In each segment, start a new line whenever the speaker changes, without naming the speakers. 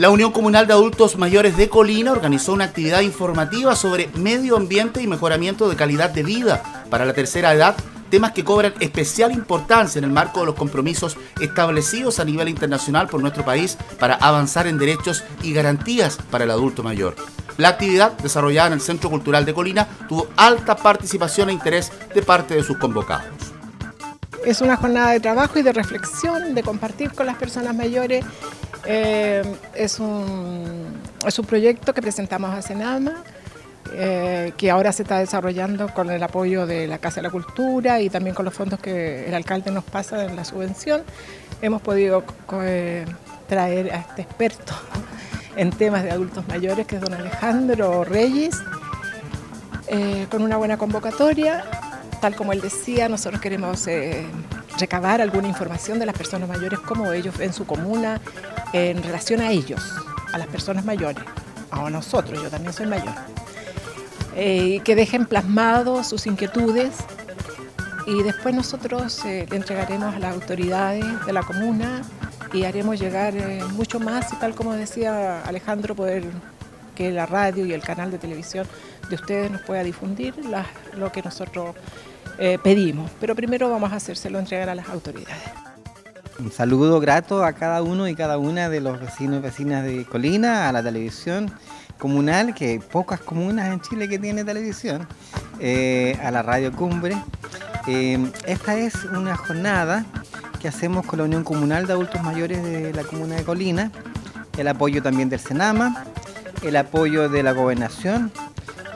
La Unión Comunal de Adultos Mayores de Colina organizó una actividad informativa sobre medio ambiente y mejoramiento de calidad de vida para la tercera edad, temas que cobran especial importancia en el marco de los compromisos establecidos a nivel internacional por nuestro país para avanzar en derechos y garantías para el adulto mayor. La actividad desarrollada en el Centro Cultural de Colina tuvo alta participación e interés de parte de sus convocados.
Es una jornada de trabajo y de reflexión, de compartir con las personas mayores eh, es, un, es, un, proyecto que presentamos a Senama, eh, que ahora se está desarrollando con el apoyo de la Casa de la Cultura y también con los fondos que el alcalde nos pasa en la subvención. Hemos podido eh, traer a este experto en temas de adultos mayores, que es don Alejandro Reyes, con una buena convocatoria. Tal como él decía, nosotros queremos recabar alguna información de las personas mayores, como ellos en su comuna, en relación a ellos, a las personas mayores, a nosotros, yo también soy mayor, eh, que dejen plasmados sus inquietudes y después nosotros eh, le entregaremos a las autoridades de la comuna y haremos llegar eh, mucho más y tal como decía Alejandro, poder que la radio y el canal de televisión de ustedes nos pueda difundir lo que nosotros pedimos. Pero primero vamos a hacérselo entregar a las autoridades.
Un saludo grato a cada uno y cada una de los vecinos y vecinas de Colina, a la televisión comunal, que hay pocas comunas en Chile que tienen televisión, eh, a la Radio Cumbre. Eh, esta es una jornada que hacemos con la Unión Comunal de Adultos Mayores de la Comuna de Colina, el apoyo también del Senama, el apoyo de la Gobernación,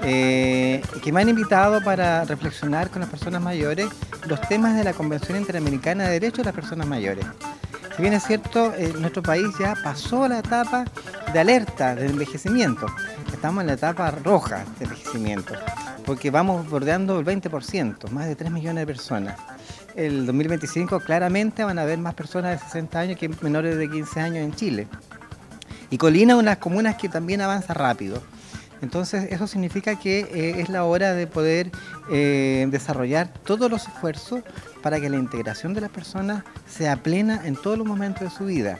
eh, que me han invitado para reflexionar con las personas mayores los temas de la Convención Interamericana de Derechos de las Personas Mayores. Si bien es cierto, eh, nuestro país ya pasó la etapa de alerta del envejecimiento. Estamos en la etapa roja de envejecimiento, porque vamos bordeando el 20%, más de 3 millones de personas. El 2025 claramente van a haber más personas de 60 años que menores de 15 años en Chile. Y Colina es una de las comunas que también avanza rápido. Entonces eso significa que eh, es la hora de poder eh, desarrollar todos los esfuerzos para que la integración de las personas sea plena en todos los momentos de su vida.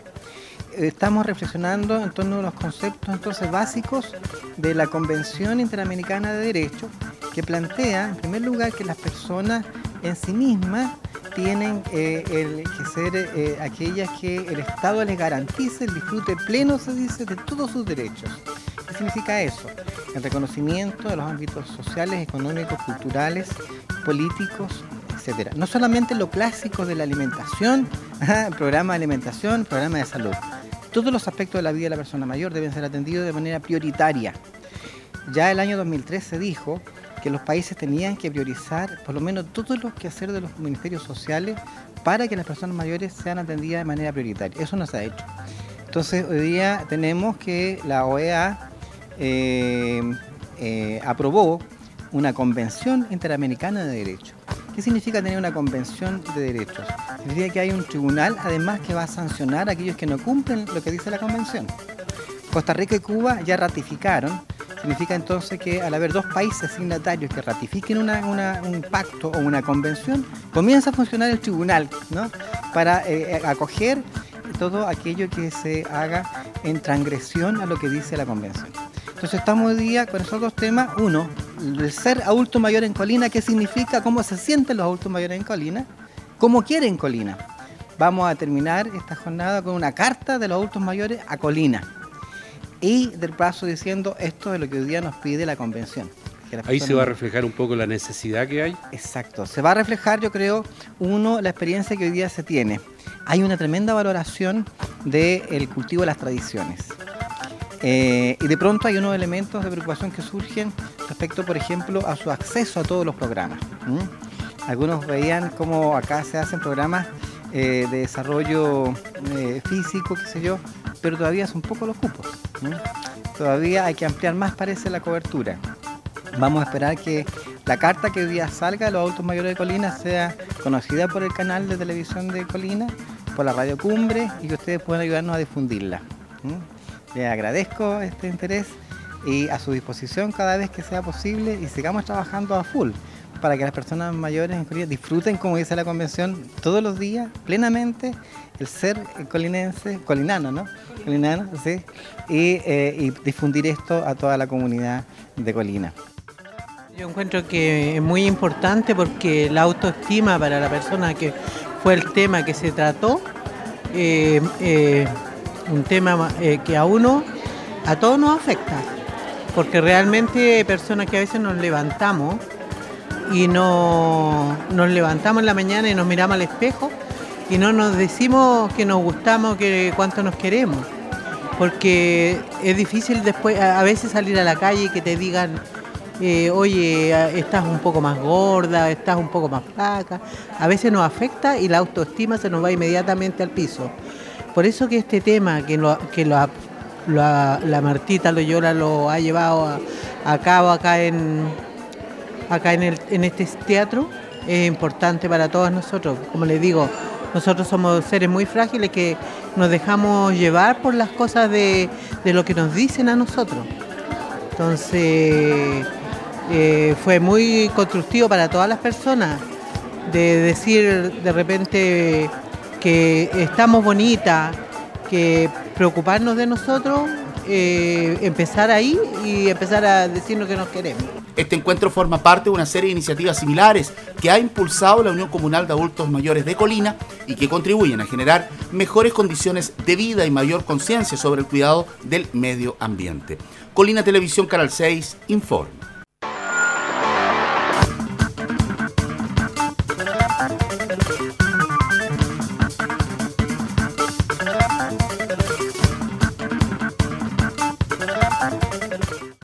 Estamos reflexionando en torno a los conceptos entonces básicos de la Convención Interamericana de Derechos que plantea en primer lugar que las personas en sí mismas tienen eh, que ser aquellas que el Estado les garantice el disfrute pleno, se dice, de todos sus derechos. ¿Qué significa eso? El reconocimiento de los ámbitos sociales, económicos, culturales, políticos, etcétera. No solamente lo clásico de la alimentación, programa de alimentación, programa de salud. Todos los aspectos de la vida de la persona mayor deben ser atendidos de manera prioritaria. Ya el año 2003 se dijo que los países tenían que priorizar por lo menos todos los quehaceres de los ministerios sociales para que las personas mayores sean atendidas de manera prioritaria. Eso no se ha hecho. Entonces hoy día tenemos que la OEA eh, eh, aprobó una convención interamericana de derechos. ¿Qué significa tener una convención de derechos? Significa que hay un tribunal además que va a sancionar a aquellos que no cumplen lo que dice la convención. Costa Rica y Cuba ya ratificaron. Significa entonces que al haber dos países signatarios que ratifiquen un pacto o una convención, comienza a funcionar el tribunal ¿no? para eh, acoger todo aquello que se haga en transgresión a lo que dice la convención. Entonces estamos hoy día con esos dos temas. Uno, el ser adulto mayor en Colina, qué significa, cómo se sienten los adultos mayores en Colina, cómo quieren Colina. Vamos a terminar esta jornada con una carta de los adultos mayores a Colina. Y del paso diciendo esto de lo que hoy día nos pide la convención.
Ahí se va a reflejar un poco la necesidad que hay.
Exacto. Se va a reflejar, yo creo, uno, la experiencia que hoy día se tiene. Hay una tremenda valoración del cultivo de las tradiciones. Eh, y de pronto hay unos elementos de preocupación que surgen respecto, por ejemplo, a su acceso a todos los programas. Algunos veían cómo acá se hacen programas eh, de desarrollo eh, físico, qué sé yo, pero todavía son pocos los cupos. Todavía hay que ampliar más, parece, la cobertura. Vamos a esperar que la carta que hoy día salga de los adultos mayores de Colina sea conocida por el canal de televisión de Colina, por la radio Cumbre y que ustedes puedan ayudarnos a difundirla. Les agradezco este interés y a su disposición cada vez que sea posible y sigamos trabajando a full para que las personas mayores en Colina disfruten, como dice la convención, todos los días, plenamente, el ser colinense, colinano, ¿no? Colinano, sí, y, eh, y difundir esto a toda la comunidad de Colina.
Yo encuentro que es muy importante porque la autoestima para la persona que fue el tema que se trató, eh, eh, un tema eh, que a uno, a todos nos afecta, porque realmente hay personas que a veces nos levantamos y no, nos levantamos en la mañana y nos miramos al espejo y no nos decimos que nos gustamos, que cuánto nos queremos, porque es difícil después a veces salir a la calle y que te digan eh, oye, estás un poco más gorda, estás un poco más flaca, a veces nos afecta y la autoestima se nos va inmediatamente al piso. Por eso que este tema que, lo, que lo, la Martita Loyola lo ha llevado a, cabo acá en acá en, este teatro es importante para todos nosotros. Como les digo, nosotros somos seres muy frágiles que nos dejamos llevar por las cosas de, de lo que nos dicen a nosotros. Entonces, eh, fue muy constructivo para todas las personas de decir de repente que estamos bonitas, que preocuparnos de nosotros, eh, empezar ahí y empezar a decirnos que nos queremos.
Este encuentro forma parte de una serie de iniciativas similares que ha impulsado la Unión Comunal de Adultos Mayores de Colina y que contribuyen a generar mejores condiciones de vida y mayor conciencia sobre el cuidado del medio ambiente. Colina Televisión Canal 6 informa.